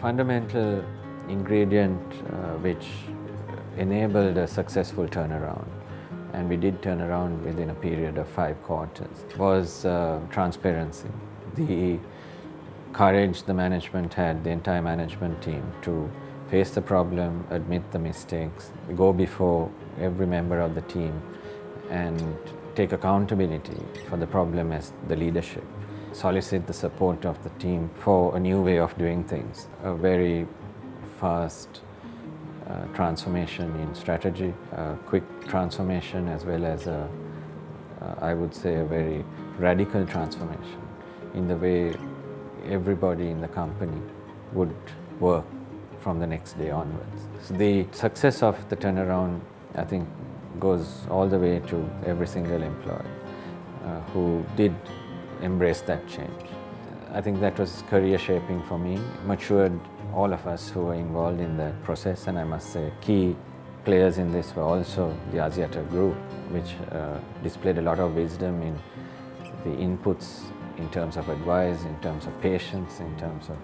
fundamental ingredient uh, which enabled a successful turnaround, and we did turn around within a period of five quarters, was uh, transparency. The courage the management had, the entire management team, to face the problem, admit the mistakes, go before every member of the team and take accountability for the problem as the leadership. Solicit the support of the team for a new way of doing things, a very fast uh, transformation in strategy, a quick transformation as well as a, uh, I would say a very radical transformation in the way everybody in the company would work from the next day onwards. So the success of the turnaround, I think, goes all the way to every single employee uh, who did embrace that change. I think that was career shaping for me, matured all of us who were involved in that process, and I must say, key players in this were also the Axiata group, which uh, displayed a lot of wisdom in the inputs in terms of advice, in terms of patience, in terms of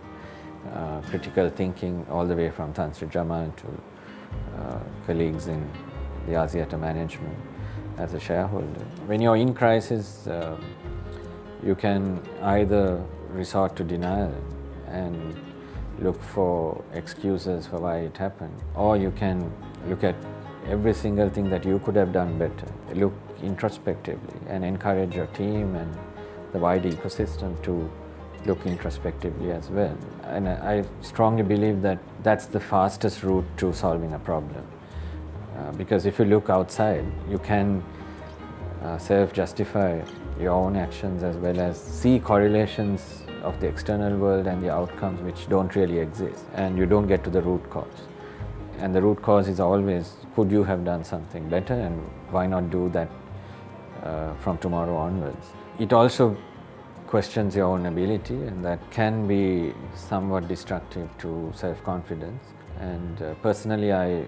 uh, critical thinking, all the way from Tan Sri Jamal to uh, colleagues in the Axiata management as a shareholder. When you're in crisis, uh, you can either resort to denial and look for excuses for why it happened, or you can look at every single thing that you could have done better. Look introspectively and encourage your team and the wider ecosystem to look introspectively as well. And I strongly believe that that's the fastest route to solving a problem. Uh, because if you look outside, you can uh, self-justify your own actions as well as see correlations of the external world and the outcomes which don't really exist and you don't get to the root cause. And the root cause is always, could you have done something better and why not do that uh, from tomorrow onwards. It also questions your own ability and that can be somewhat destructive to self-confidence. And uh, personally, I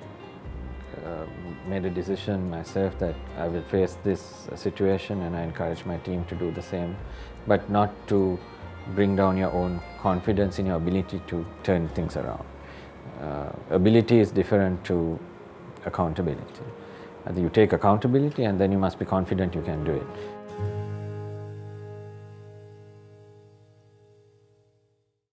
uh, made a decision myself that I will face this situation and I encourage my team to do the same, but not to bring down your own confidence in your ability to turn things around. Uh, ability is different to accountability. You take accountability and then you must be confident you can do it.